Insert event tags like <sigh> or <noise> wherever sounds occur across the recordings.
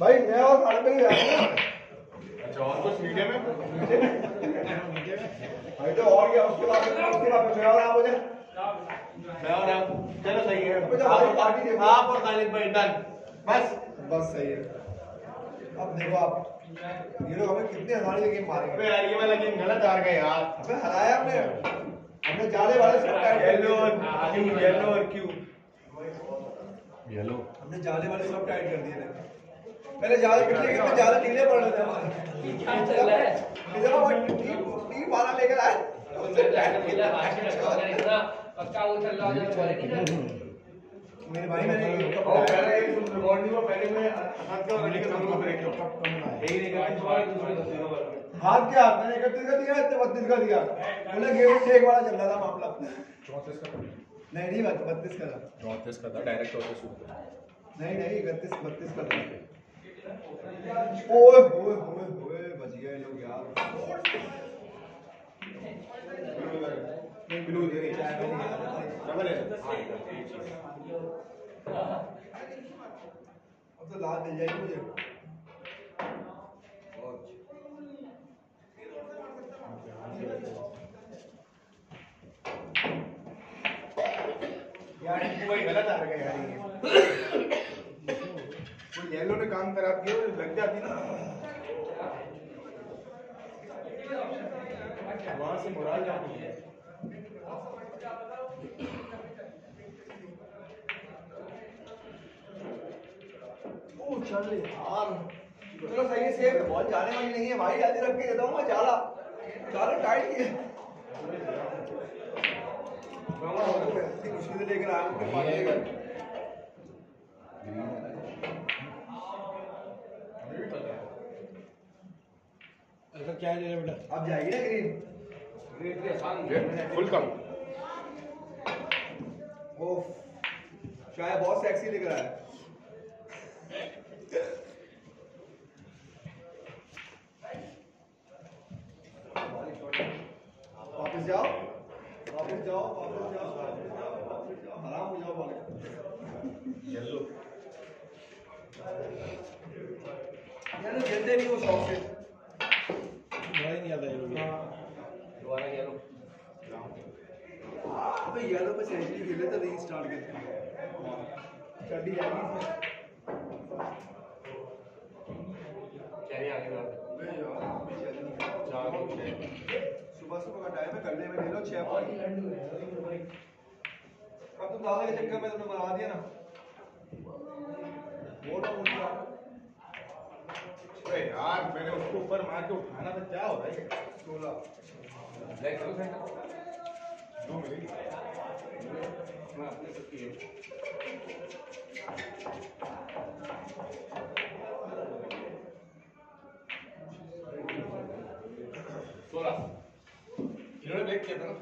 भाई मैं और साढ़े पे अच्छा और कुछ मीडियम है भाई तो और क्या उसके बाद उसके बाद मैं और आप मैं और आप। चलो सही है। पार्टी आप और भाई डन। बस। बस सही है। अब देखो आप ये लोग हमें कितने के गेम अबे यार ये वाला गेम गलत हार गए यार। हमें हराया हमने। हमने जाले वाले सब येलो और येलो और क्यू येलो हमने जाले वाले सब टाइट कर दिए पहले जाले पिछले कितने जाले ढीले पड़ रहे थे क्या चल रहा है इधर वो टीम टीम वाला लेकर आए। उसने जाके बोला हाथ में रखा इतना पक्का वो चल रहा हो बोले मेरे भाई मैंने और पहले रिकॉर्डिंग में पहले में हाथ का के को ब्रेक किया? यही दूसरे को हाथ क्या मैंने इकतीस का दिया इतने बत्तीस का दिया। बोले गेम एक वाला चल रहा था मामला चौंतीस का नहीं नहीं बत्तीस का था। चौंतीस का था डायरेक्ट चौंतीस था नहीं नहीं इकतीस बत्तीस का था। ओए, होए होए होए बच गए लोग यार। नहीं ब्लू दे रही, चाय में नहीं आ रहा था। डबल है अब तो लाल मिल जाएगी मुझे। यार भाई गलत हार गए यार, ये। येलो ने काम खराब किया वो लग जाती ना। वहाँ से मोराल जाती है। ओ चल यार चलो सही है सेफ़ बहुत जाने वाली नहीं है भाई जल्दी रख के देता हूँ मैं जाला। जाला टाइट ही है। मुश्किल से लेकर आया पानी ऐसा क्या ले रहे बेटा। अब जाएगी ना ग्रीन फुल कम शायद बहुत सेक्सी दिख रहा है। वापस जाओ। वापस जाओ वापस जाओ वापस जाओ वापस जाओ। आराम हो जाओ येलो यार जल्दी नहीं वो शौक से बड़ा ही नहीं आता ये लोग दोबारा येलो येलो पे सेंचुरी खेले तो नहीं स्टार्ट करते चड्डी जाएगी चलिए आगे बढ़ो अबे यार अभी चल नहीं। चार सुबह सुबह का टाइम है करने में ले लो छह पॉइंट अब तुम दादा के चक्कर में तुमने बना दिया ना। वो ना उनका अरे यार मैंने उसको ऊपर मार के उठाना था क्या हो रहा है? सोलह। सोलह इन्होंने ब्रेक किया था ना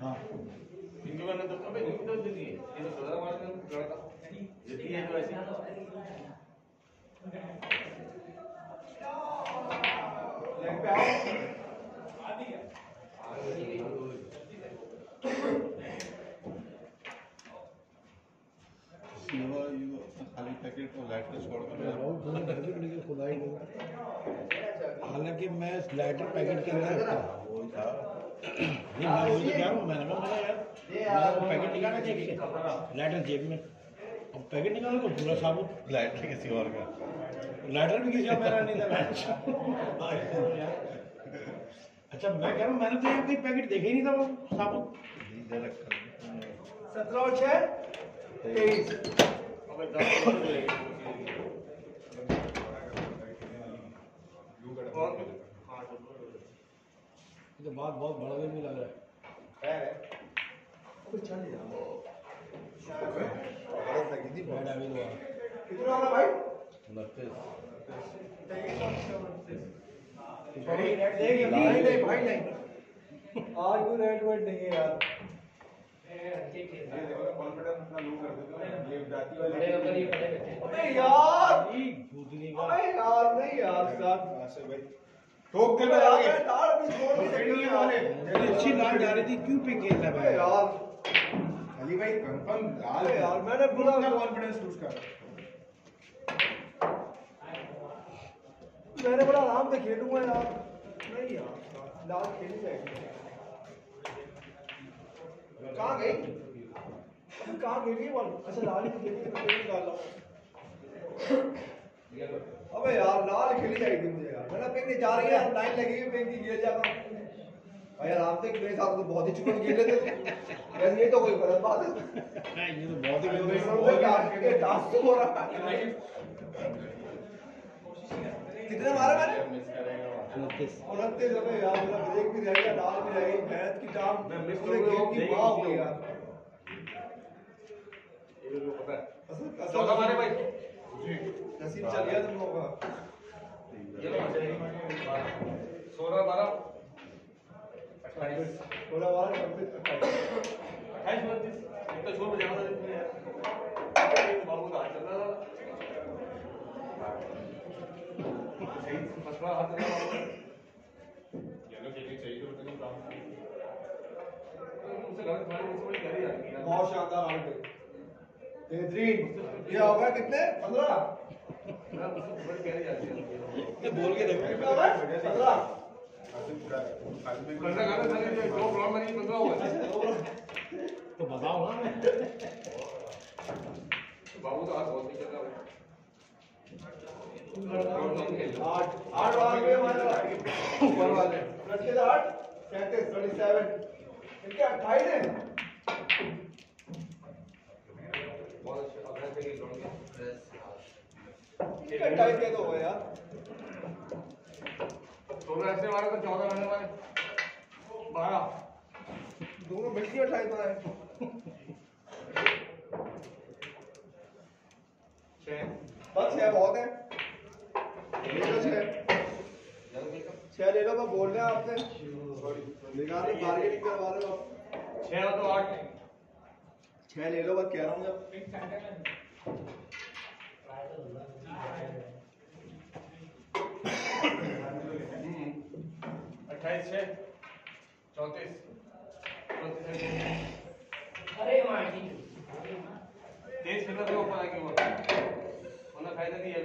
हाँ इनके मैंने तो अबे इनकी तो दे दिए ये तो सोलह मार के लड़का ये दिए तो ऐसे लेग पे आओ ये ये को छोड़ कर हालाँकि मैं लाइटर पैकेट के अंदर रखता हूँ। नहीं मैं वही रहा हूँ मैंने कहा यार मैं वो पैकेट निकाला जेब से लाइटर जेब में अब पैकेट निकाला तो पूरा साबुत लाइट पे किसी और का लाइटर भी किसी का मेरा नहीं था अच्छा मैं कह रहा हूँ मैंने तो यहाँ कहीं पैकेट देखा ही नहीं था वो कर सत्रह और छह? तेईस। तो हाँ तो तो बात बहुत बड़ा भी नहीं लग रहा है कुछ चल दोबारा कितना भाई? नहीं नहीं नहीं भाई नहीं। आज कोई रेड वेड नहीं है यार। हो अबे यार! अबे यार नहीं यार साथ ठोक के मैं आगे। मैं भी छोड़ नहीं नहीं वाले अरे अच्छी लाल जा रही थी क्यों पे खेल रहा है यार। अली भाई कंफर्म लाल यार मैंने पूरा पूरा कॉन्फिडेंस लूज कर मैंने बड़ा आराम से खेलूँगा यार। नहीं यार लाल खेली जाएगी कहाँ गई? कहाँ खेली बॉल? अच्छा लाल ही तो खेली है, निकाल रहा अबे यार लाल खेली जाएगी मुझे यार। मैंने नहीं जा रही है लाइन लगी हुई की खेल जाता हूँ। भाई आराम से मेरे साथ तो बहुत ही चुपन खेल लेते वैसे ये तो कोई गलत बात है। नहीं ये तो बहुत ही बहुत क्या टास्क हो रहा है। कितने मारे मैंने? उनतीस। उनतीस रुपए यार मेरा ब्रेक भी रह गया दाल भी रह गई भैंस की टांग पूरे कर रहा हूँ, गेम की नहीं हो गई यार। ये तो पता है। कसम- कसम- चौदह मारे भाई। नसीब चल गया तुम लोगों का। ये लो सोलह बारह। अट्ठाईस। उनतीस तो छोड़ जाना बाबू का चल रहा था। सही हाथ येलो खेलनी चाहिए तो पता नहीं काम उनसे गलत मारे मुझसे बड़ी गहरी आती है बहुत शानदार आउट है बेहतरीन ये हो गया कितने पंद्रह मैं मुझसे बड़ी गहरी आती है ये बोल के देखो कितना हो गया पंद्रह करना गाना था ये दो ब्लॉक मारी पंद्रह हुआ तो बताओ ना। बाबू का हाथ बहुत नहीं चल रहा है। आठ आठ बार हुए हमारे ऊपर वाले लड़के तो आठ सैंतीस ट्वेंटी सेवन इनके अट्ठाईस है अट्ठाईस के तो हो। यार सोलह ऐसे मारे तो चौदह रहने वाले बारह दोनों मिलकर अट्ठाईस बनाए छः बस छह बहुत है। ले लो छह छह ले लो मैं बोल रहे हैं आपसे। निकाल करवा रहे हो आप तो आठ छह ले लो बस कह रहा हूँ जब। अट्ठाईस छः चौंतीस। चौंतीस। तेज खेलना तो ऊपर आके हुआ वरना फ़ायदा नहीं है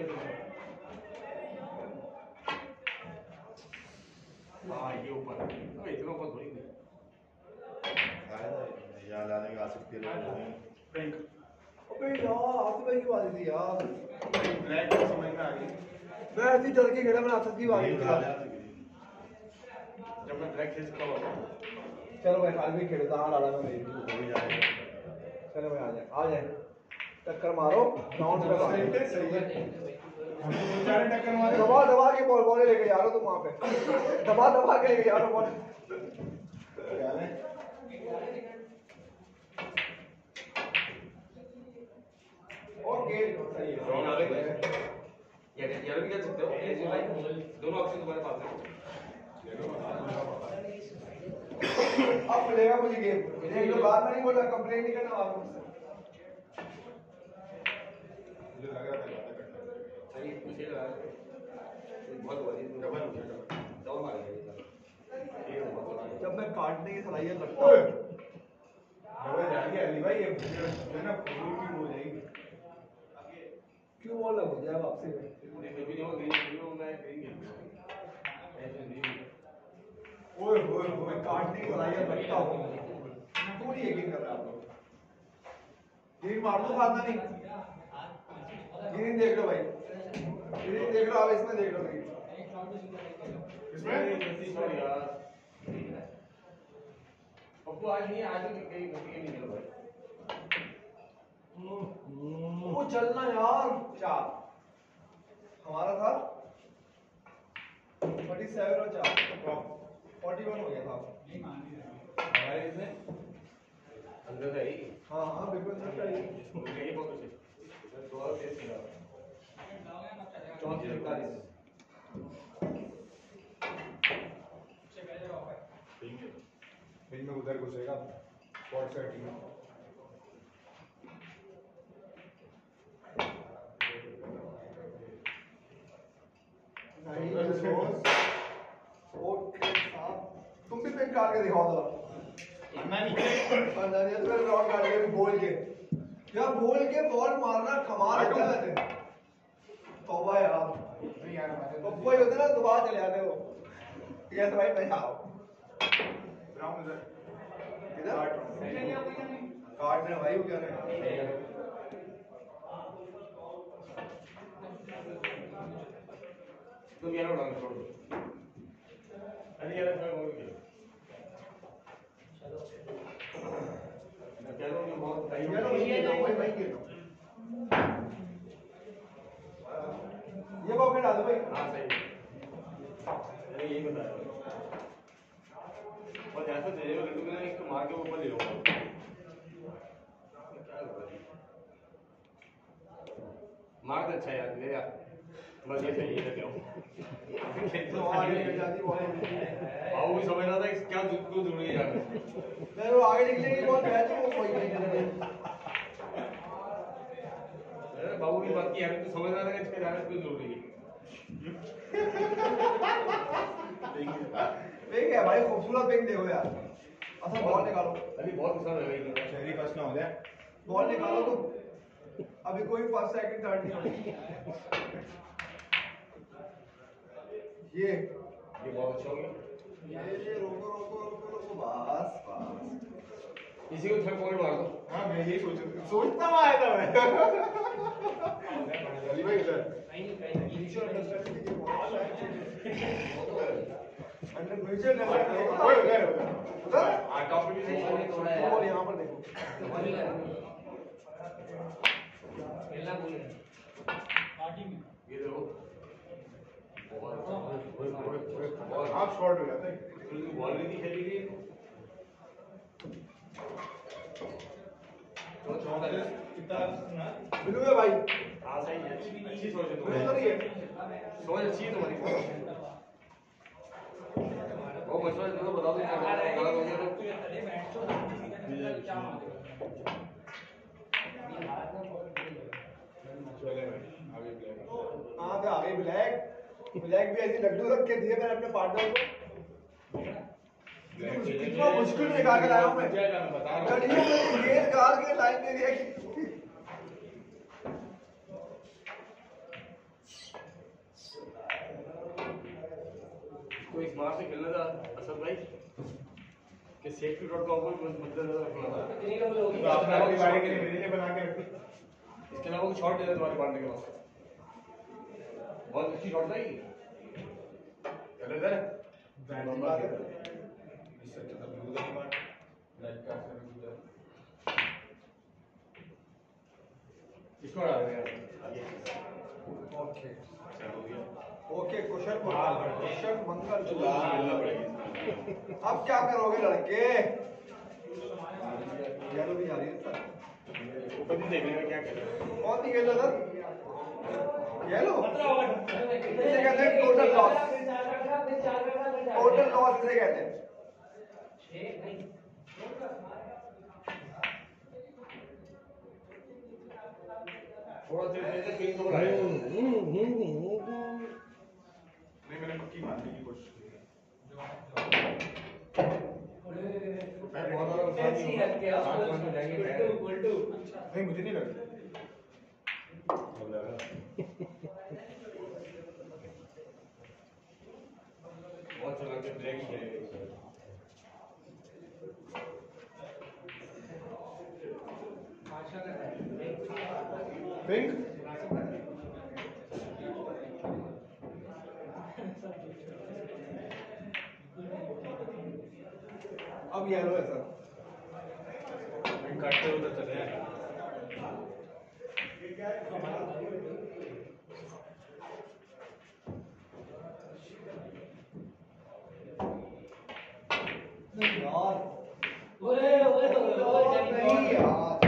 हाँ ये ऊपर अबे इतना ऊपर थोड़ी नहीं याद आने का आसिफ के लिए अबे यार आसिफ भाई की बात थी यार. ब्लैक समझ में आ गई मैं ऐसी चल के खेला मैंने आसिफ की बात जब मैं ब्लैक खेल सकता चलो भाई खाली भी खेलता हाँ डाला मैं मेरी चलो भाई आ जाए आ जाए। टक्कर मारो ग्राउंड पे मारो सही है टक्कर मारे। दबा दबा के बॉल बॉल लेके जा रहे हो तुम वहाँ पे। दबा दबा के लेके जा रहे हो बॉल ओके सही है। Wrong आ गई। ये ये भी कर सकते हो। यू लाइक दोनों ऑप्शन तुम्हारे पास है। अब मिलेगा मुझे गेम देख लो बात नहीं बोला कंप्लेन नहीं करना आप मुझसे। मुझे लग रहा था ज़्यादा कट सही मुझे बहुत हो गया डबल डबल। मार बड़ा जब मैं काटने की सलाहियत रखता हूँ। डबल जाएगी अली भाई ये जो ना फुल की हो जाएगी। क्यों बॉल लग जाए वापसी में हो हो ओए ओए ओए काटने की सलाहियत रखता हूँ। नहीं यकीन कर रहे आप लोग मार दो बाद नहीं। ग्रीन देख लो भाई। ग्रीन देख लो आप इसमें देख लो ग्रीन इसमें? आज नहीं आज तो भाई। वो चलना यार। चार। हमारा था फोर्टी सेवन और चार। फोर्टी वन हो गया था। हमारे इसमें? अंदर है ही। हाँ हाँ बिल्कुल है। बहुत कुछ है दो चौंतीस बीच में उधर घुसेगा। स्पॉट तुम भी पेन काट के दिखाओ जरा मैं नहीं। और नरियत काट के बोल के। या बोल के बॉल मारना कमाल होता है तौबा यार। नहीं यार हमारे वो कोई होता है ना दोबारा चले आते हो ये तो भाई पैसा आओ ब्राउन इधर। इधर काट रहे भाई वो क्या रहे तुम येलो डाल छोड़। दो अरे येलो मैं बोल के येलो में बहुत टाइम ये लो ये लो भाई भाई ये लो ये पॉकेट डाल दो भाई हाँ सही अरे यही बता रहा हूँ और ऐसा चाहिए लड्डू के ना एक मार के ऊपर ले लो क्या कर रहा है? मार दे अच्छा यार ले यार बस ये चाहिए लेते हो तो आगे निकल जाती बॉल आओ भी समझ रहा था कि क्या दूध दूध उड़ गया मैं वो आगे निकलेगी बॉल बैठ तो वो कोई नहीं अरे बाबू की बात की यार तू समझ रहा था कि इसके जाने दूध उड़ गई पिंक है भाई खूबसूरत पिंक देखो यार। अच्छा बॉल निकालो। अभी बहुत गुस्सा लग रही है शहरी फ़र्स्ट ना हो जाए बॉल निकालो तो अभी कोई फ़र्स्ट सेकंड थर्ड नहीं ये ये बहुत अच्छा हो गया। ये ये रोको रोको रोको रोको बस बस इसी को थर्ड पॉइंट मार दो। हाँ मैं यही सोच रहा सोचता हुआ आया था मैं। <laughs> अली भाई इधर। म्यूचुअल अंडरस्टैंडिंग की बॉल अंडर म्यूचुअल ओए अंडरस्टैंडिंग उधर उधर उधर हाँ। टॉप पे भी सही वो बॉल यहाँ पर देखो। ये देखो। बहुत ओए, ओए, आप शॉर्ट हो जाता है तुमने बॉल नहीं थी खेली थी तो है बिल्लू है भाई। हाँ सही है अच्छी सोच है तो तुम्हारी नहीं है सोच अच्छी है। तुम्हारी वो मशवरा दे दो बता दो क्या गलत हो गया तो चले भाई आगे प्ले हाँ तो आगे ब्लैक ब्लैक भी ऐसे लड्डू रख के दिए मैंने अपने पार्टनर को। कितना मुश्किल निकाल के लाया हूँ मैं। बता रहा हूँ। ये निकाल के लाइन दे दिया कि कोई स्मार्ट से खेलना था असद भाई? कि सेफ्टी डॉट कॉम को मद्देनजर रखना था तो आपने अपनी बारी के लिए मेरे लिए बना के रखी। इसके अलावा कुछ शॉट दे दे तुम्हारे पार्टनर के पास। बहुत अच्छी शॉट था चलो इधर इसको ओके ओके कुशल मंगल कुशल अब क्या करोगे लड़के? येलो भी जा रही है सर रहे हैं? कौन सी येलो सर येलो इसे कहते हैं टोटल लॉस टोटल लॉस इसे कहते हैं? थोड़ा देर पहले पिंक नहीं मैंने पक्की मारने की कोशिश की। मैं बहुत ज़्यादा उछाल नहीं। आठ पॉइंट जाएँगे मैं नहीं मुझे नहीं लगता <laughs> बहुत चला के ब्रेक ही खेलेंगे पिंक अब येलो है सर काटते उधर चले यार। नहीं यार।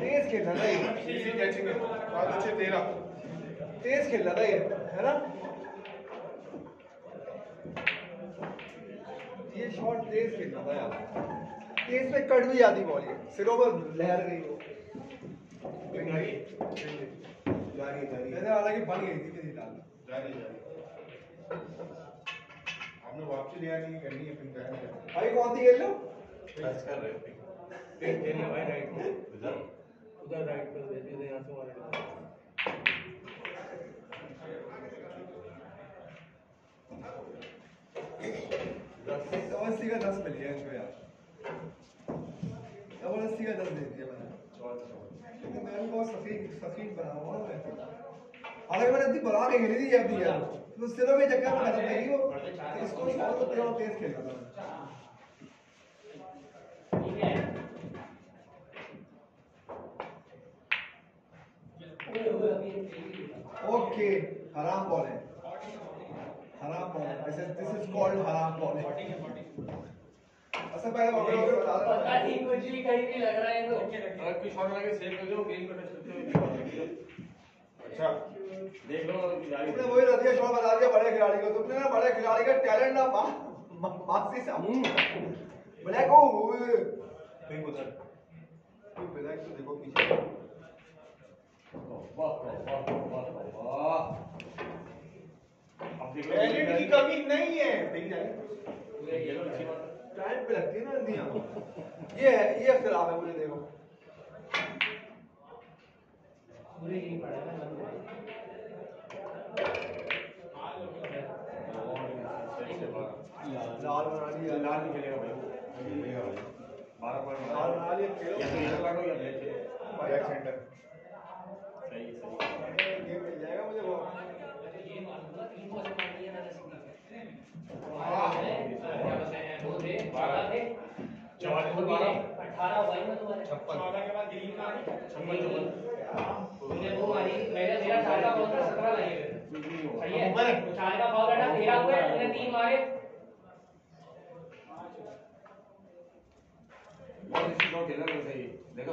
तेज खेल रहा है तेज खेल रहा था ये है ना? केस में कट भी जाती बॉल है। सिरों पर लहर गई वो हालाँकि बन गई थी मेरी लाल हमने वापसी ले आनी करनी है फिर भाई कौन सी खेल लो? टच कर रहे हो पिंक खेलने भाई राइट में उधर? उधर राइट पर दे दे यहाँ से मार दस का दस मिल गया इसको यार। अस्सी का दस दे दिया मैंने लेकिन मैं भी बहुत सफीक बना हुआ मैं हालाँकि मैंने इतनी बना के खेली थी अपनी यार तो सिरों के चक्कर में खत्म नहीं वो तो इसको शॉट को तेज तेज खेलता था खेली ओके हराम बॉल है। हराम बॉल दिस इज़ कॉल्ड हराम बॉल है अच्छा पहले को बता पता नहीं कुछ भी कहीं भी लग रहा है तो। अगर कोई शॉट लगे सेव कर दो गेम को टच करते हुए अच्छा। देख लो जारी तुमने वही रदिया शॉट बता दिया बड़े खिलाड़ी को। तुमने ना बड़े खिलाड़ी का टैलेंट ना मा, मासी सा ब्लैक ओ पिंक उधर। तू ब्लैक तो देखो पीछे। वाह वाह वाह वाह वाह अब देख लो टैलेंट की कमी नहीं है। पिंक अच्छी है। टाइम पे लगती है ना नदियाँ ये है ये इख्तिलाफ है मुझे देखो। लाल बना लिया। लाल नहीं खेलेगा भाई बारह पॉइंट लाल बना लिया खेलो। या तो ये काटो या ब्लैक बैक सेंटर सही सही ये मिल जाएगा मुझे वो ये मालूम है तीन बॉल मार दिया मैंने सीधा वो दे बारह दे ही। तुम्हारे छप्पन छप्पन। छप्पन तुमने वो मारी पहले मेरा चार का बॉल था सत्रह लगे सही है? तो चार का बॉल था तेरह हुए तुमने तीन मारे। बहुत अच्छी शॉट खेल रहा है सही देखा।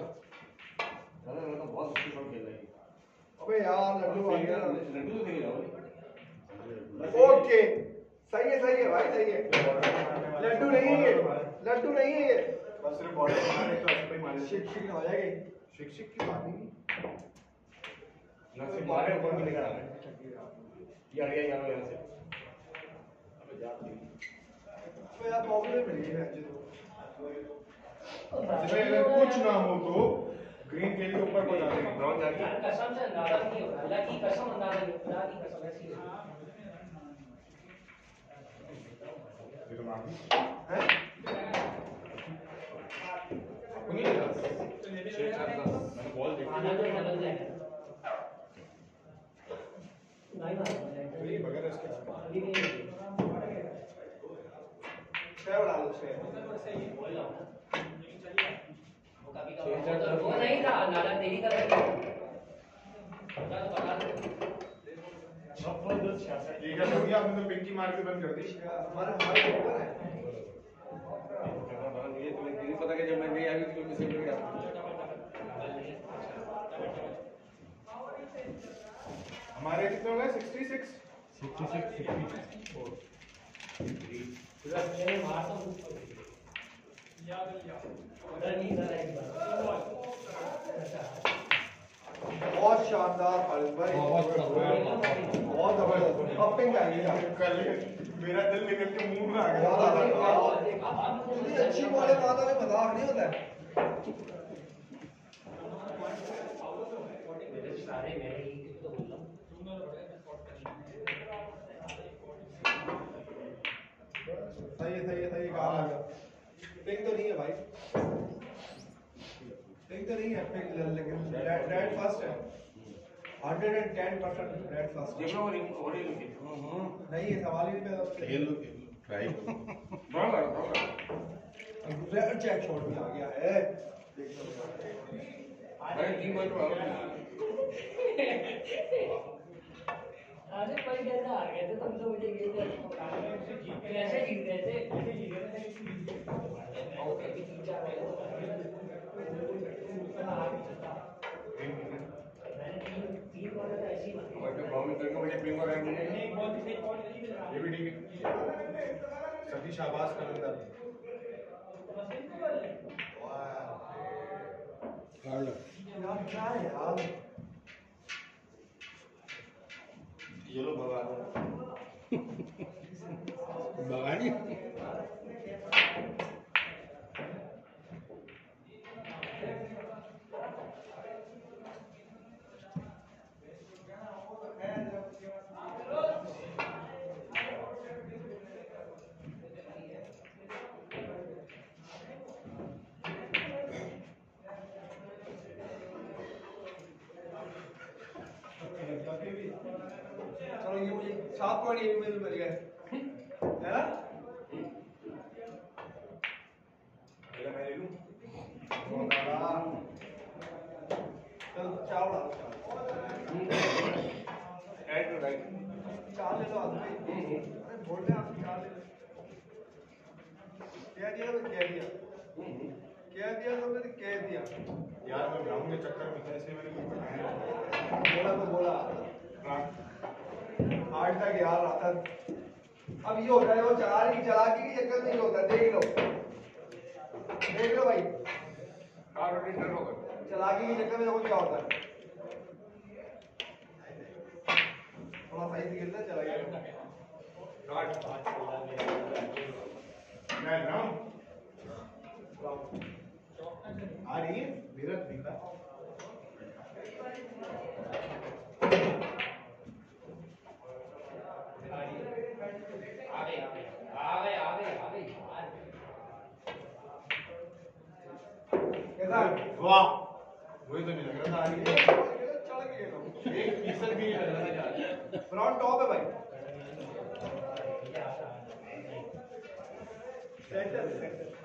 दादा मैं बहुत अच्छी शॉट खेल रहा है। अबे यार लड्डू आ गया। लड्डू तो देखे जाओ ओके। सही है सही है भाई सही है। लड्डू नहीं है ये। लड्डू नहीं है ये। बस सिर्फ़ बॉर्डर मारे तो ऐसे पे मारे। शिक शिक हो जाएगी। शिक्षक की बात नहीं। ना नक्से मारे ऊपर में निकल आ रहे ये आ गया यहाँ यहाँ से। अबे जा अबे यार प्रॉब्लम मिल गई है इसमें अगर कुछ ना हो तो ग्रीन के लिए ऊपर को पहुँचा देंगे ब्राउन जाके यार कसम से अंदाज़ा नहीं होगा। अल्लाह की कसम अंदाज़ा नहीं खुदा की कसम ऐसी है। ये तो मार दी हैं उन्हीं के छह चार दस मैंने बॉल देखी तो बगैर बोल रहा हूँ ना वो नहीं था अंदाज़ा तेरी का तो क्या हो गया आपने तो पिंकी मार के बंद कर दी हमारे हमारे है ये तुम्हें पता कि जब मैं नहीं आई थी तो मैं सेव करके आता हमारे कितने हो गए? 66 सिक्सटी सिक्स? नहीं था एक बार बहुत शानदार। भाई बहुत ज़बरदस्त। अब पिंक कल मेरा दिल निकल के मुँह में आ गया। बहुत अच्छी बॉल है माता में मज़ाक नहीं होता है। सारे मेरे ही तो बोल रहा हूँ सही है सही है सही कहा आ पिंक तो नहीं है भाई। पिंक तो नहीं है पिंक लेकिन रेड रेड फ़र्स्ट है। Hundred and ten percent red first देख लो और और ये लिखी नहीं है सवाल ही नहीं पैदा खेल ट्राई करो ब्राउन करो ब्राउन करो रेड चेक शॉट भी आ गया है। देख। लो पॉइंट पे आ <laughs> अरे भाई कैसे आ गए थे तुम तो मुझे ये कैसे जीत गए थे। और कभी तीन चार मैंने क्या है यार ये लो भगवान बगानी सात पॉइंट एक मिल मिल गए है ना मेरा मैं ले लूँ बहुत आला। चल चार उड़ा दो, चार। राइट टू राइट चार ले लो आदमी अरे बोल रहे आप चार ले लो क्या दिया तो क्या दिया क्या दिया तो मैंने क्या दिया। यार मैं ग्राउंड के चक्कर में था इसलिए मैंने कुछ बताया बोला तो बोला। हाँ। आठ तक यार रहा अब ये होता है वो चला की चला की चक्कर नहीं होता देख लो। देख लो भाई। कार डर होगा चलाकी के चक्कर में देखो क्या होता है। थोड़ा सही से खेलना चला गया। मैं ग्राउंड आ रही है मेरा दिखा आ गए आ गए आ गए आ गए कैसा वाह। वही तो नहीं लग रहा था आ रही है चढ़ के एक फ़ीसद भी नहीं लग रहा था यार। फ्रंट टॉप है भाई। सेंटर सेंटर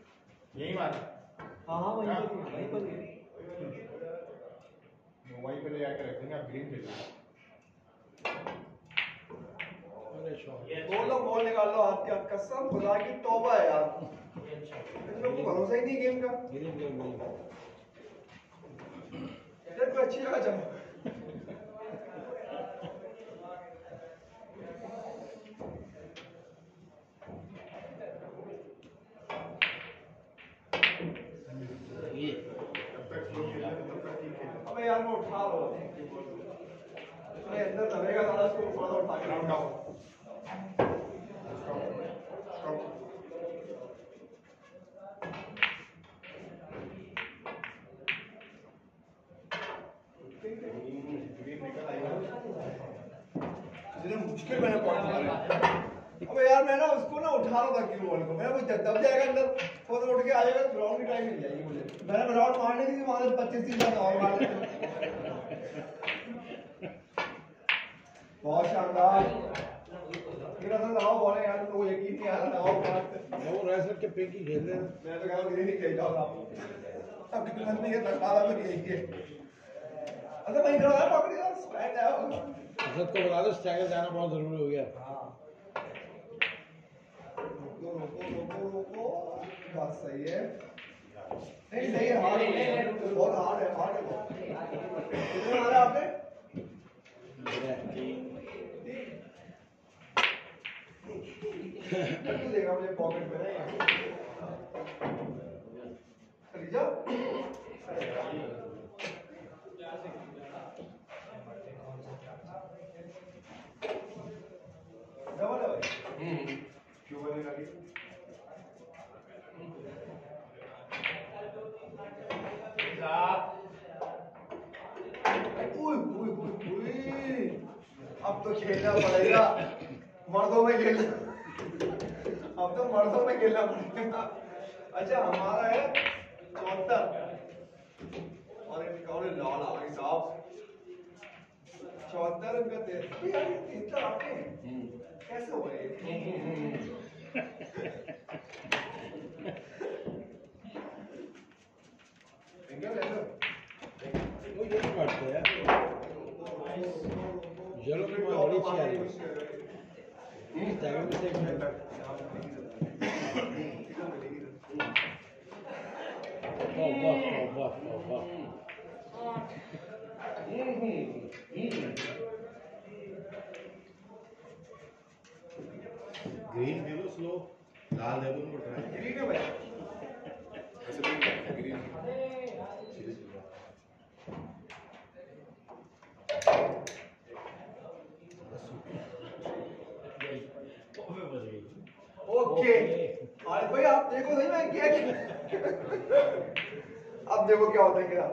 यही मार हाँ। हाँ वहीं पर वहीं पर। वहीं पे ले आके रखेंगे आप ग्रीन शॉट बोलो बॉल निकाल लो हाथ। क्या कसम खुदा की तौबा है यार। इन लोगों को भरोसा ही नहीं गेम का। ग्रीन यार कोई अच्छी जगह जाओ ये जब तक स्लो खेले तब तक ठीक खेले अबे यार मैं उठा लो अरे अंदर दबेगा सारा उसको उठा के ग्रीन निकल आएगा इसने मुश्किल मारे अबे यार मैं ना उसको ना उठा रहा था किलो बॉल को मैं वो जब दब जाएगा अंदर। तो उठ के आ जाएगा ग्राउंड की टाइम मिल जाएगी मुझे। मैंने ग्राउंड मारने की वहाँ से पच्चीस तीस रन और मार। बहुत शानदार। मेरा तो लगाओ बॉल यार तो यकीन नहीं आ रहा लगाओ बात वो रेसर के पिंक खेल रहे हैं। मैं तो कह रहा हूँ नहीं खेल आप अब कितना नहीं है तक आधा तो यही है। अच्छा वहीं खड़ा है पकड़ यार स्ट्राइक आया को बता दो स्ट्राइकर जाना बहुत ज़रूरी हो गया रोको रोको रोको रोको बात सही है। नहीं सही है। हार्ड है बहुत हार्ड है हार्ड है। बहुत कितने मारे आपने? तू देगा मुझे पॉकेट में खरीदा डबल है भाई। क्यों बनेगा कि उई उई उई उई अब तो खेलना पड़ेगा मर्दों में खेलना अब तो मर्दों में खेलना पड़ेगा अच्छा हमारा है चौहत्तर. और इनका और लाल आ गई साहब. चौहत्तर इनका इतना आते कैसे हो गए वो ये रही है ग्रीन दे दो स्लो लाल दे दो ट्राई ग्रीन है भाई ऐसे भी ग्रीन ओके आज भाई आप देखो सही मैं क्या किया अब देखो क्या होता है क्या?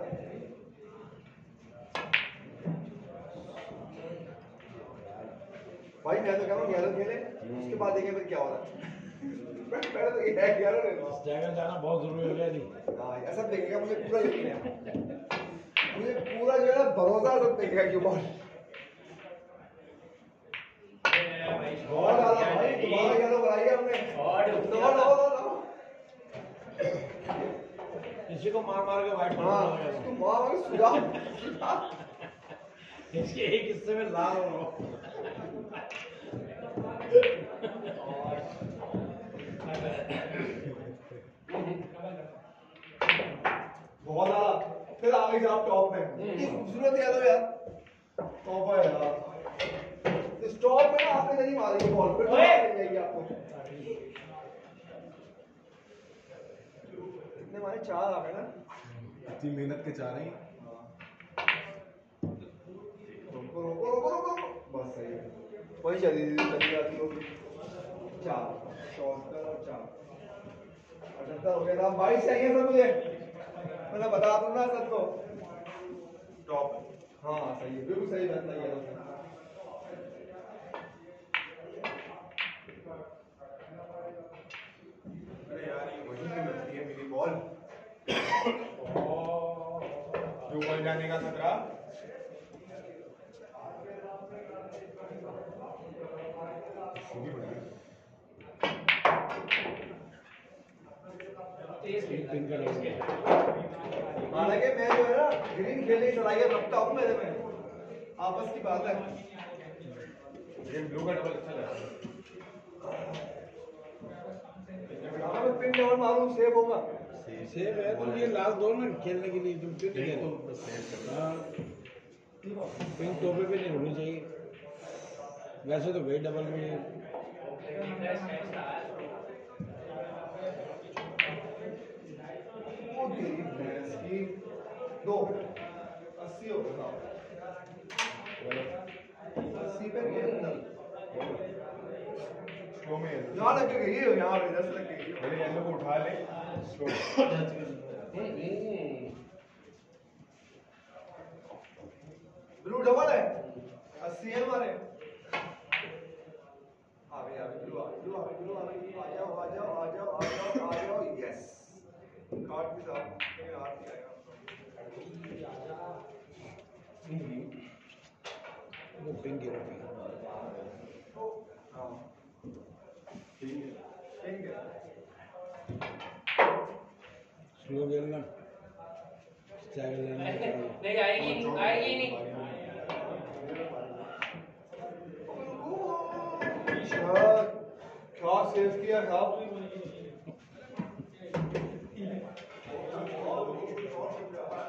भाई मैं तो कह रहा हूँ ग्यारह खेले। उसके बाद देखें फिर क्या हो रहा है। पहले तो ये है ग्यारह जाना बहुत ज़रूरी हो गया जी। हाँ ऐसा देखेगा मुझे पूरा यकीन है। मुझे पूरा जो है ना भरोसा सब देखेगा क्यों बॉल। बहुत ज़्यादा भाई तुम्हारा क्या लोग बनाई है हमने। और नो नो नो नो इसी को मार मार के वाइट हाँ इसको मार मार के सुझा <laughs> इसके एक हिस्से में लाल हो रहा बहुत ज़्यादा। फिर आ गई साहब टॉप में। इतनी खूबसूरत है यार। टॉप है यार। इस टॉप में ना आपने नहीं मारी बॉल जाएगी आपको। इतने मारे? चार आ गए ना? इतनी मेहनत के चाह रही रोको रोको रोको रोको बस सही है। वही चली चली जाती होगी चार चौहत्तर और चार। अठहत्तर हो गया था। बाईस चाहिए सर मुझे। मैं बता दूँ ना सर को टॉप हाँ सही है। बिल्कुल सही बात नहीं है अरे यार ये वही से मिलती है मेरी बॉल जो बॉल जाने का खतरा। हालाँकि मैं जो है ना ग्रीन खेलने की सलाहियत रखता हूँ मेरे में। आपस की बात है। ब्लू का डबल अच्छा लगा। पिन डबल मारूं सेव होगा। सेव है तो ये लास्ट दो ना खेलने के लिए तुम पिंक पिंक खेलो पिंक टोपे पे नहीं होनी चाहिए। वैसे तो गई डबल में दो अस्सी हो गया। अस्सी पे गेंद में यहाँ लग गई है यहाँ पे दस लग गई पहले को उठा ले। ब्लू डबल है? अस्सी है हमारे आ गई आ गई ब्लू आ गई ब्लू आ गई ब्लू आ गई आ जाओ आ जाओ आ जाओ आ जाओ आ जाओ यस कार्ड भी साहब ये हाथ नहीं आएगा। वो पिंक गिरा हाँ। ठीक है स्लो खेलना स्टैगर लेना। नहीं आएगी आएगी नहीं। शॉट क्या सेव किया साहब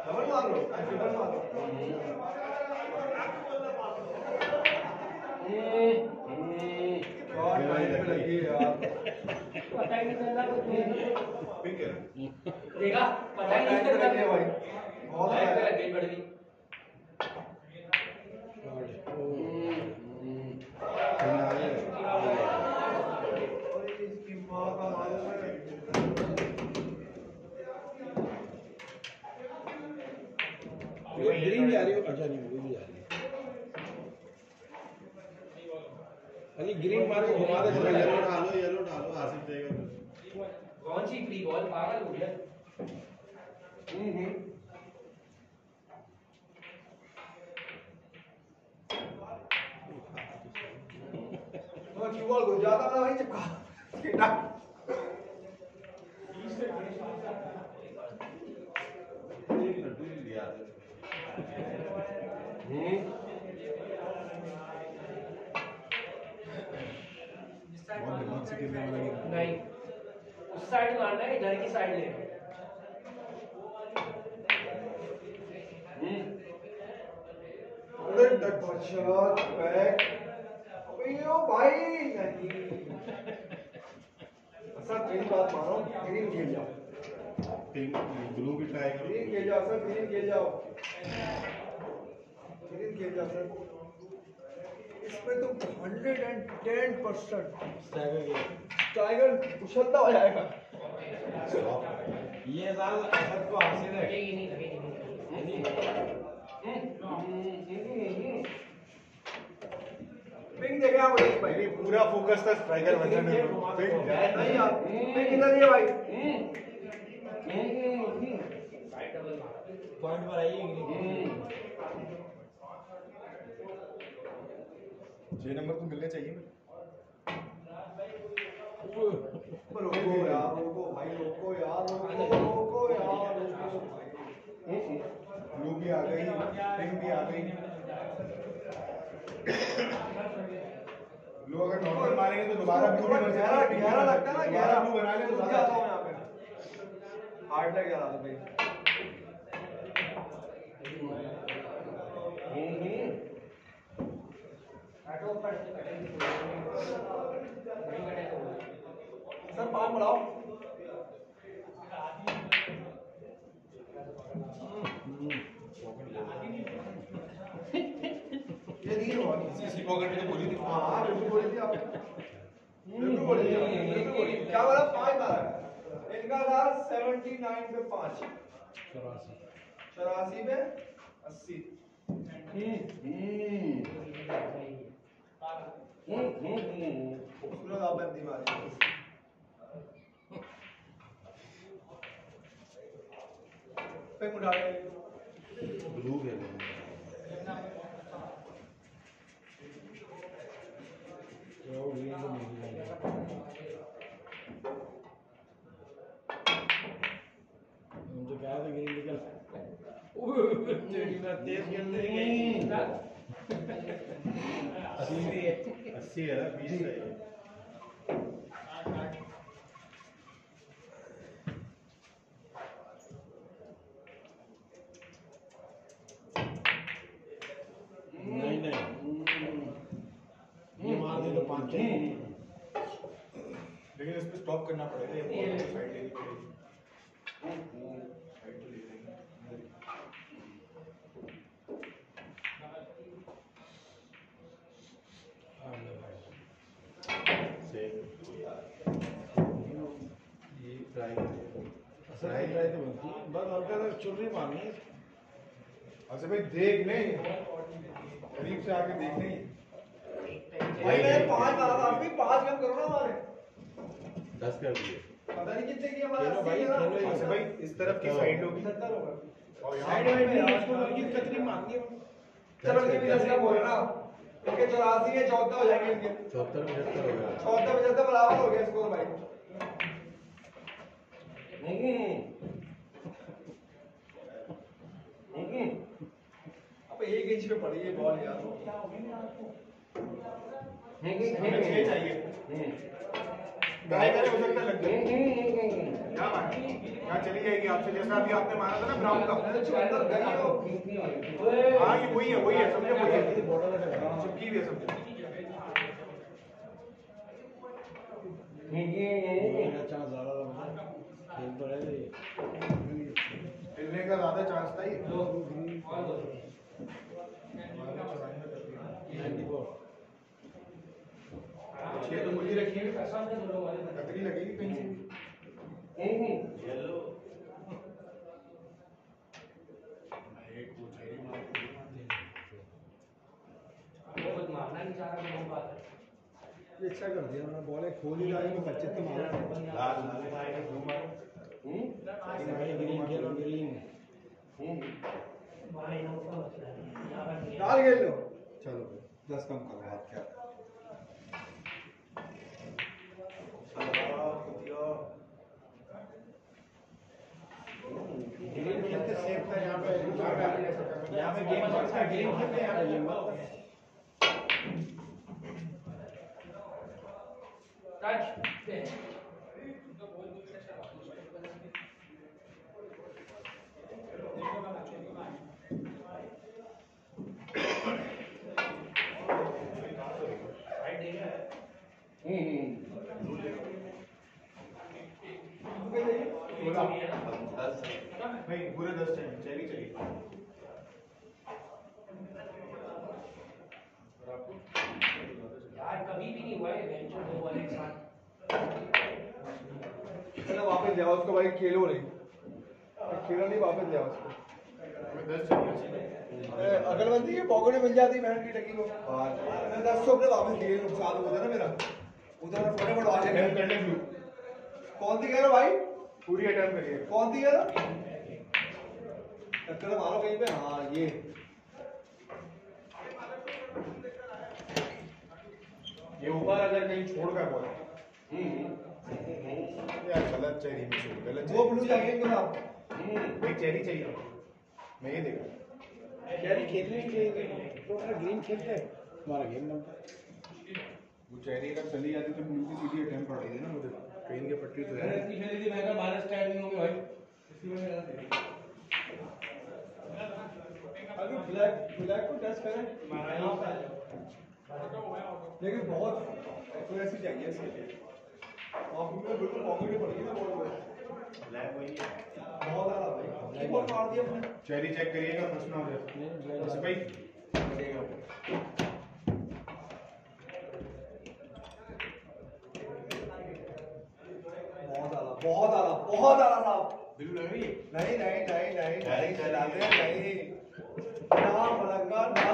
डबल मार लो डबल मार लो शॉट लाइन पे लगी है यार पता ही नहीं चलता कुछ नहीं पिंक है ना? देखा पता ही नहीं लाइन पे लगी है चलता भाई बहुत लाइन पे है लग गई बड़ गई और इसकी माँ का मालूम है ये ग्रीन जा रही हो अच्छा नहीं वो भी जा रही है अली ग्रीन मार के घुमा दे थोड़ा येलो येलो डालो येलो डालो आसिफ देगा फिर। कौन सी फ्री बॉल पागल हो गया तो क्यूआर को ज़्यादा ना भाई चिपका एक लड्डू ही लिया आसिफ। दिमाग से खेलने वाला नहीं उस साइड मारना है इधर की साइड ले। अरे डट बैक अबे यो भाई नहीं। सर मेरी बात मानो ग्रीन खेल जाओ। पिंक ब्लू भी ट्राई करो। ग्रीन खेल जाओ सर ग्रीन खेल जाओ। ग्रीन खेल जाओ सर। इसमें तुम hundred and ten percent tiger उछलता हो जाएगा। ये साल असद को हासिल है। लगेगी नहीं लगेगी नहीं पिंग देखे आप एक भाई मेरी पूरा फोकस था स्ट्राइकर बनने में। फिर नहीं यार पिंग इधर ही भाई? पॉइंट पर आइए ग्रीन छह नंबर तो मिलने चाहिए रुको यार रुको भाई रुको यार रुको रुको यार ब्लू भी आ गई पिंक भी आ गई। ब्लू अगर नॉर्मल मारेंगे तो दोबारा ब्लू बन गहरा सकता है गहरा लगता है ना गहरा। ब्लू बना ले तो ज़्यादा जाता यहाँ पे? हार्ड लग जा रहा था भाई काटो ऊपर से कटेंगे बड़ी कटे तो सर पान बढ़ाओ। ये नहीं हुआ इसी पॉकेट में तो बोली थी। हाँ हाँ बिल्कुल बोली थी आप। बिल्कुल बोली थी। क्या बोला? पाँच मारा इनका था सेवेंटी नाइन पे पाँच। चौरासी। चौरासी पे अस्सी। खूबसूरत आप बंदी मारी पे ले ब्लू जाएगा मुझे कहा था ग्रीन निकल। <laughs> तेज खेलने गई है अस्सी है बीस है नहीं नहीं। ये मार दे तो पाँच। लेकिन इस पे स्टॉप करना पड़ेगा ये बॉल को साइड लेनी पड़ेगी साइड तो ले लेंगे सेम ये ट्राई असल में ट्राई तो बनती है चुर्री मारनी है। अच्छा भाई देख नहीं। करीब से आके देख नहीं। भाई मैंने पाँच मारा था आप भी पाँच कम करो ना हमारे। दस कर दिए। पता नहीं कितने किए हमारे भाई, ना? अच्छा भाई इस तरफ़ की साइड होगी। सत्तर होगा। और यहाँ साइड में भी इसको लगी कतरी मारनी है। चलो इनके भी दस कम हो गए ना। इनके चौरासी है चौदह हो जाएँगे इनके। चौहत्तर पचहत्तर हो गया चौदह पचहत्तर बराबर हो गया स्कोर भाई अब एक इंच पे पड़ी है बॉल यार। छह चाहिए। ढाई करे हो सकता है लग क्या बात है? चली जाएगी आपसे जैसा अभी आपने मारा था ना ब्राउन का। हो। हाँ ये वही है वही है समझे वही है। बॉर्डर में लगा चिपकी हुई है समझे। तो हिलने का ज़्यादा चांस था ये नाइन्टी फोर छह तो मुझे रखी है कतरी लगेगी कहीं से। मारना नहीं चाह रहा मैं बात ये अच्छा कर दिया मैंने बॉल खोल ही डाली तो बच्चे तो मारा। लाल लाल ब्लू मारो। ग्रीन। खेलो ग्रीन डाल खेल लो चलो दस कम करो आप क्या? 咱们今天就讲到这里。यार कभी भी नहीं हुआ है वेंचर दो वाले एक साथ। जाओ उसको भाई खेलो नहीं। खेलो नहीं वापस जाओ उसको। हमें दस चाहिए अगरबत्ती की पॉकेट में मिल जाती बहन की टकी को। मैं दस सौ रुपये वापस दिए नुकसान हो गया ना मेरा। उधर फटाफट अटेम्प्ट करने कौन सी कह रहे भाई? पूरी अटेम्प्ट करिए। कौन सी कह रहे हो? टक्कर मारो कहीं पे। हाँ ये। ये ऊपर अगर कहीं छोड़ कर बोला। हम्म यार गलत चेरी में छोड़ गलत वो ब्लू चाहिए इनको ना हम्म। एक चेरी चाहिए मैं ये देखा। यार खेलने ही चाहिए तो अपना गेम खेलते हैं। हमारा गेम है वो चेरी अगर चली जाती तो ब्लू की सीधी अटेम्प्ट पड़ गई ना मुझे ट्रेन की पट्टी तो है। इतनी खेली थी मैं बारह स्टैंड नहीं होंगे भाई। इसी में मेरा अभी ब्लैक ब्लैक को टच करें। यहाँ पे आ जाओ। लेकिन बहुत एक्यूरेसी चाहिए इसके लिए आप में बिल्कुल पॉकेट में पड़ ना बॉल में। ब्लैक वही है। बहुत ज़्यादा भाई। की बॉल मार दिया अपने चेरी चेक करिएगा फ़र्स्ट में हो जाए। बस भाई। बहुत ज़्यादा बहुत ज़्यादा बहुत ज़्यादा साहब बिल्कुल लग रही है नहीं नहीं नहीं नहीं नहीं चलाते नहीं। ना मलंगा ना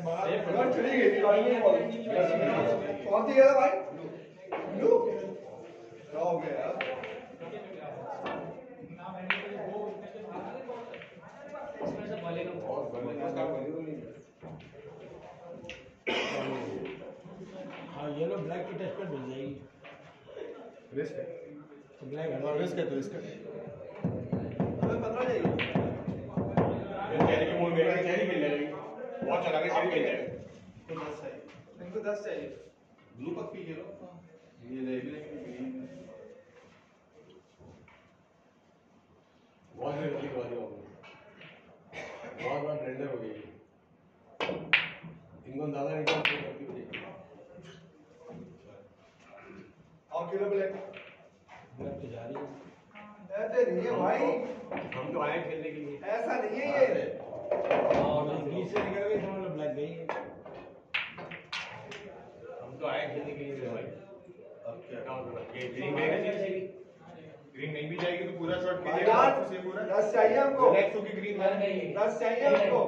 चली गई थी भाई ये बॉल कौन सी है भाई ब्लू क्या हो गया कर है येलो ब्लैक की टच पर मिल जाएगी। रिस्क है ब्लैक रिस्क है तो रिस्क है हमें पता चाहिए चेरी के मूड में खेल जाएगी बहुत चला के चेरी खेल जाएगा इनको दस चाहिए ब्लू पक्की खेलो ये ले भी लेकिन बहुत देर जल्दी करवा दिया आपने बहुत बार ब्लेंडर हो गई इनको ज़्यादा नहीं तो करती हो जाएगी और किलो ब्लैक ब्लैक तो जा रही है ऐसे नहीं है भाई हम तो आए खेलने के लिए ऐसा नहीं है ये और बीच से निकल गई समझ लो ब्लैक गई है हम तो आए खेलने के लिए मेरे भाई अब क्या काम करना ये ग्रीन ग्रीन नहीं बैग जाएगी ग्रीन नहीं भी जाएगी तो पूरा शॉट भाई कीजिएगा यार वापस से पूरा दस चाहिए हमको ब्लैक तो की ग्रीन मर गई दस चाहिए हमको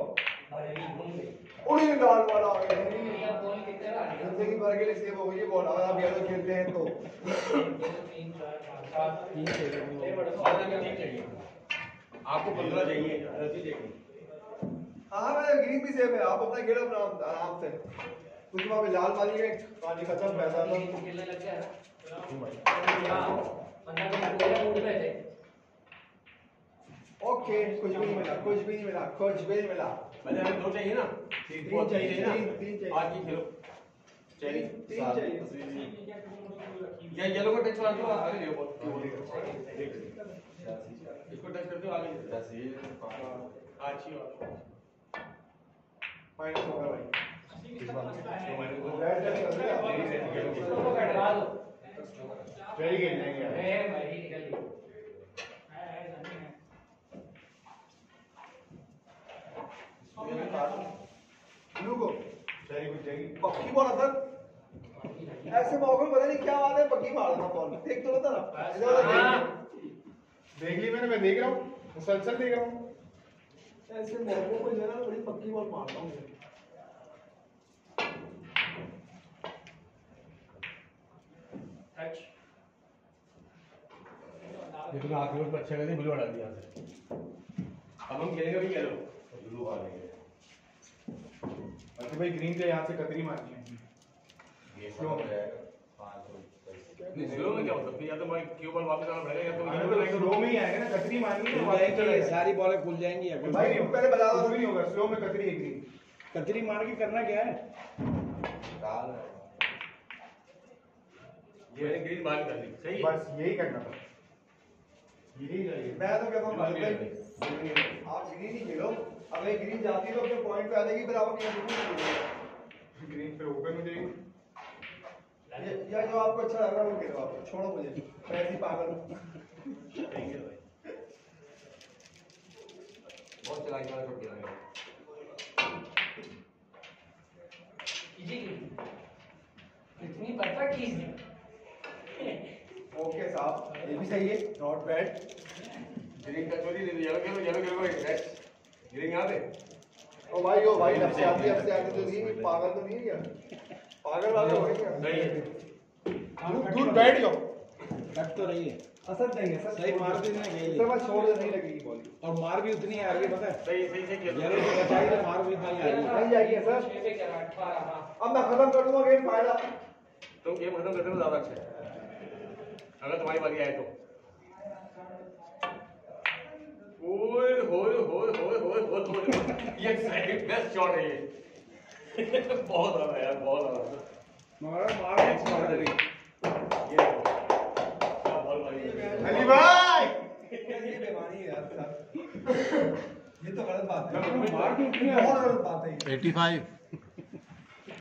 अरे ये घूम गई उड़ी लाल वाला आ गया ये अब बॉल कितने बार आ ज़िंदगी भर के लिए सेव हो गई बॉल अगर आप येलो खेलते हैं तो तीन चार पाँच सात तीन चाहिए चाहिए। आपको पंद्रह चाहिए रसी हाँ मैं ग्रीन भी सेव है। आप अपना खेलो अपना आराम से। कुछ वहाँ पे लाल वाली है पानी खत्म पैसा तो। खेलने लग गया। ना हाँ ओके कुछ भी नहीं मिला कुछ भी नहीं मिला कुछ भी नहीं मिला। मैंने हमें दो चाहिए ना। तीन चाहिए, चाहिए ना। तीन- चाहिए। आज ही खेलो। चेरी तीन चाहिए। या येलो को टच मार दो आगे ले बॉल इसको टच कर दो आगे। दस ये अच्छी बात माइनस होगा भाई। इस बार रेड टच कर दो यार भाई निकल गई। ब्लू को चेरी कुछ जाएगी पक्की बॉल सर? ऐसे मौके पता नहीं क्या बात है पक्की मार देना बॉल देख तो लेता ना। इधर हाँ। देख। देख ली मैंने मैं देख रहा हूँ। मुसलसल देख रहा हूँ। ऐसे मौकों पर जो है ना बड़ी पक्की बॉल मारता हूँ। मैं। टच देखो मैं आखिरी में अच्छा करके ब्लू हटा दिया अब हम खेलेंगे भी येलो ब्लू वाले अच्छा भाई ग्रीन के यहाँ से कतरी मारनी है। ये सब जाएगा पाँच सौ दस नहीं स्लो में क्या होता है या तो मैं क्यू बॉल वापस आना पड़ेगा या तो हमें तो स्लो में ही आएगा ना कतरी मारनी है वापस चला सारी बॉलें खुल जाएँगी या भाई पहले बता दो भी नहीं होगा स्लो में कतरी है ग्रीन कतरी मार के करना क्या है डाल मैंने ग्रीन बाल कर ली सही बस यही करना था मैं तो कहता हूँ नहीं आप ग्रीन ही खेलो अगर ग्रीन जाती है तो अपने पॉइंट पे आ जाएगी नहीं खेलोगे। ग्रीन फिर ओपन हो जाएगी ये जो आपको अच्छा लग रहा है वो खेलो आप छोड़ो मुझे। मैं ऐसे पागल हूँ। बहुत शॉट खेला मैंने इतनी परफेक्ट चीज़ ओके साहब ये भी सही है नॉट बैड ग्रीन का चोरी नहीं yellow yellow yellow yellow red green याद है ओ भाई ओ भाई नफ्से आती है नफ्से आती तो नहीं पागल तो नहीं है यार। पागल वाले हो गए नहीं दूर दूर बैठ जाओ कट तो रही है असर नहीं है सर सही मार भी नहीं गई सर बस छोड़ दे नहीं लगेगी बॉल और मार भी उतनी आ रही है पता है सही सही सही किया येलो से बचाई तो मार भी उतनी आ रही है नहीं जाएगी सर हाँ अब मैं खत्म कर दूँगा गेम फ़ायदा तुम गेम खत्म करते हो ज़्यादा अच्छा है अगर तुम्हारी बारी आए तो ओए होए होए होए होए होए होए ये सही बेस्ट शॉट है ये <laughs> बहुत ज़्यादा यार बहुत मगर मार भी मार। दे ये क्या बॉल मारी अली भाई! ये बेमानी है यार <laughs> ये तो गलत बात है। मार भी उतनी आ रही बहुत गलत बात है 85